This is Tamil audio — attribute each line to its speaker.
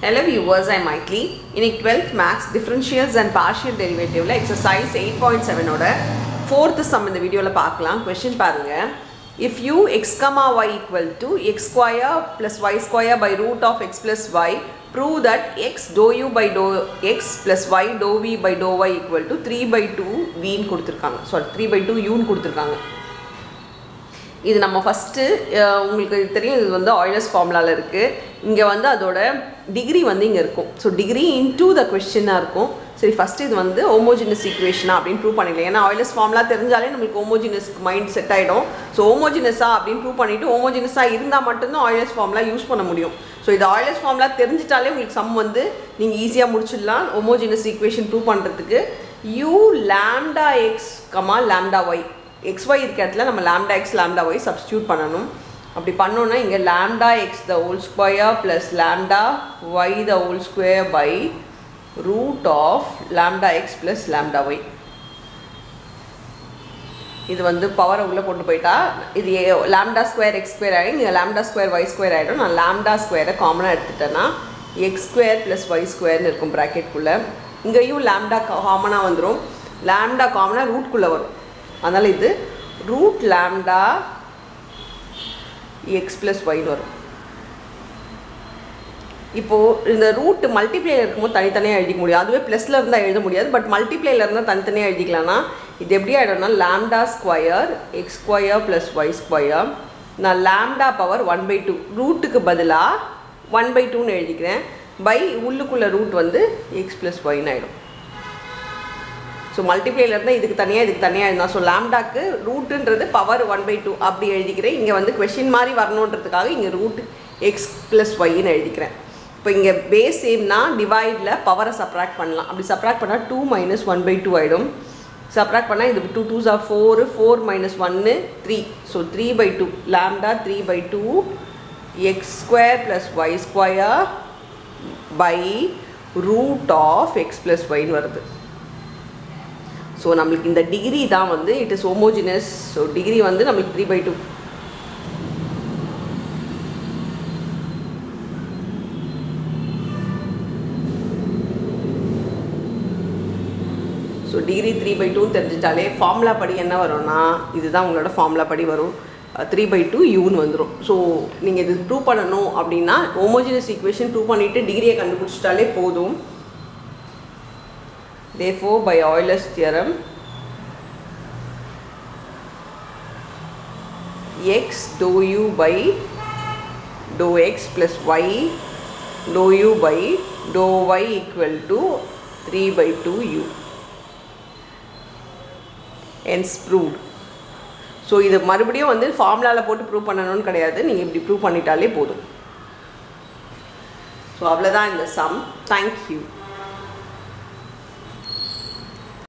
Speaker 1: ஹலோ வியூவர்ஸ் ஐ மைட்லி இன்னைக்கு twelfth maths differentials and partial டெரிவேட்டிவில் exercise eight point செவனோட ஃபோர்த்து சம் இந்த வீடியோவில் பார்க்கலாம் கொஸ்டின் பாருங்கள் if u x comma y equal to x square plus y square by root of x plus y prove that x do u by do x plus y do v by do y equal to three by two வின்னு கொடுத்துருக்காங்க சாரி த்ரீ பை டூ யூன்னு கொடுத்துருக்காங்க இது நம்ம ஃபஸ்ட்டு உங்களுக்கு தெரியும் இது வந்து ஆயிலஸ் ஃபார்முலாவில் இருக்குது இங்கே வந்து அதோட டிகிரி வந்து இங்கே இருக்கும். ஸோ டிகிரி இன்டூ த கொஸ்டினாக இருக்கும். சரி ஃபஸ்ட்டு இது வந்து ஹோமோஜினஸ் ஈக்குவேஷனா அப்படின்னு ப்ரூவ் பண்ணிடலாம் ஏன்னா ஆயிலஸ் ஃபார்ம்லாம் தெரிஞ்சாலே நம்மளுக்கு ஹோமோஜினஸ் மைண்ட் செட் ஆகிடும் ஸோ ஹோமோஜினஸா அப்படின்னு ப்ரூவ் பண்ணிவிட்டு ஹோமோஜினஸாக இருந்தால் மட்டும்தான் ஆயிலஸ் ஃபார்ம்லாம் யூஸ் பண்ண முடியும். ஸோ இது ஆயிலஸ் ஃபார்ம்லாம் தெரிஞ்சிட்டாலே உங்களுக்கு சம் வந்து நீங்கள் ஈஸியாக முடிச்சிடலாம் ஹோமோஜினஸ் ஈக்குவேஷன் ப்ரூவ் பண்ணுறதுக்கு u lambda x comma lambda y xy இருக்க இடத்துல நம்ம lambda x lambda y substitute பண்ணணும். அப்படி பண்ணோன்னா இங்கே lambda x the whole square plus lambda y the whole square by root of lambda x plus lambda y இது வந்து பவரை உள்ளே கொண்டு போயிட்டா இது லேம்டா ஸ்கொயர் எக்ஸ் ஸ்கொயர் ஆகிடும் இங்கே லேம்டா ஸ்கொயர் ஒய் ஸ்கொயர் ஆகிடும் நான் லேம்டா ஸ்கொயரை காமனாக எடுத்துட்டேன்னா எக்ஸ் ஸ்கொயர் ப்ளஸ் ஒய் ஸ்கொயர்னு இருக்கும் ப்ராக்கெட்குள்ளே இங்கேயும் லேம்டா காமனாக வந்துடும் லேம்டா காமனாக ரூட்குள்ளே வரும். அதனால் இது ரூட் லேம்டா எக்ஸ் ப்ளஸ் ஒய்னு வரும். இப்போது இந்த ரூட் மல்டிப்ளேயில் இருக்கும்போது தனித்தனியாக எழுதிக்க முடியும். அதுவே ப்ளஸில் இருந்தால் எழுத முடியாது பட் மல்டிப்ளேயில் இருந்தால் தனித்தனியாக எழுதிக்கலாம்னா இது எப்படி ஆகிடும்னா lambda square x square plus y square நான் lambda power one by two ரூட்டுக்கு பதிலாக ஒன் பை டூன்னு எழுதிக்கிறேன். பை உள்ளுக்குள்ளே ரூட் வந்து எக்ஸ் ப்ளஸ் ஒய்னு ஆகிடும் ஸோ மல்டிப்ளேயில் இருந்தால் இதுக்கு தனியாக இதுக்கு தனியாக இருந்தால் ஸோ லேம்டாக்கு ரூட்டுன்றது பவர் ஒன் பை டூ அப்படி எழுதிக்கிறேன். இங்கே வந்து கொஷின் மாதிரி வரணுன்றதுக்காக இங்கே ரூட் எக்ஸ் ப்ளஸ் ஒய்ன்னு எழுதிக்கிறேன். இப்போ இங்கே பேஸ் சேம்னா டிவைடில் பவரை சப்ராக்ட் பண்ணலாம். அப்படி சப்ராக்ட் பண்ணால் two minus one by two ஆகிடும் சப்ராக்ட் பண்ணால் இது two twos are four four minus ஒன்று three so three by two lambda three by two x square plus y square by root of x plus ஒய்ன்னு வருது. ஸோ நம்மளுக்கு இந்த டிகிரி தான் வந்து it is homogeneous so degree வந்து நம்மளுக்கு three by two so degree three by டூன்னு தெரிஞ்சிட்டாலே ஃபார்முலா படி என்ன வரும்னா இதுதான் உங்களோட ஃபார்முலா படி வரும். த்ரீ பை டூ யூன்னு வந்துடும் ஸோ நீங்கள் இது ப்ரூவ் பண்ணணும் அப்படின்னா ஹோமோஜினஸ் ஈக்குவேஷன் ப்ரூவ் பண்ணிவிட்டு டிகிரியை கண்டுபிடிச்சிட்டாலே போதும். Therefore by Euler's theorem x dou u by dou x plus y dou u by dou y equal to 3 by 2 u. Hence proved so இது மறுபடியும் வந்து ஃபார்முலாவில் போட்டு ப்ரூவ் பண்ணணும்னு கிடையாது. நீங்கள் இப்படி ப்ரூவ் பண்ணிட்டாலே போதும். ஸோ அவ்வளோதான் இந்த சம் தேங்க்யூ